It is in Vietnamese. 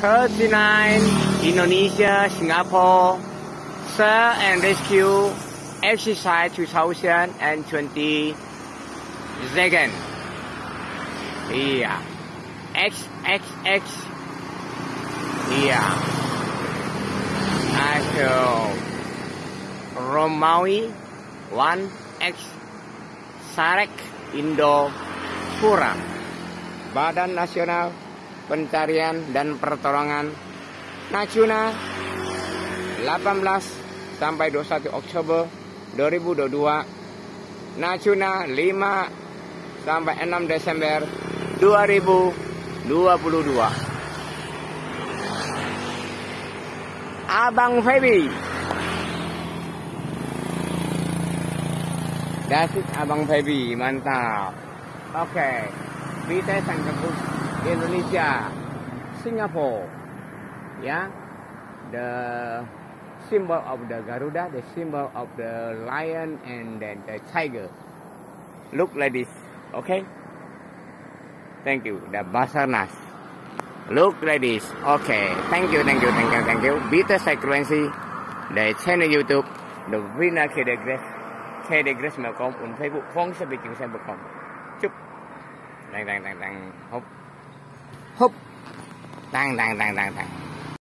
39 Indonesia Singapore Search and Rescue exercise 2020 second yeah. XXX yeah. National Romawi 1X Sarek Indo Pura. Badan Nasional Pencarian dan Pertolongan. Natuna 18 sampai 21 Oktober 2022 Natuna 5 sampai 6 Desember 2022 Abang Feby That's it Abang Feby mantap. Oke. Okay. BTS Angkabus Indonesia, Singapore, ya. The symbol of the Garuda, the symbol of the lion and then the tiger. Look like this, okay? Thank you, the Basarnas. Look like this, okay. Thank you thank you thank you thank you. Beta Frequency the channel YouTube, the winner KD Grace KD Grace mà con un Facebook phong sẽ bị chuyển sang bậc không chúc. Đang đang đang đang húp húp. Đang đang đang đang đang.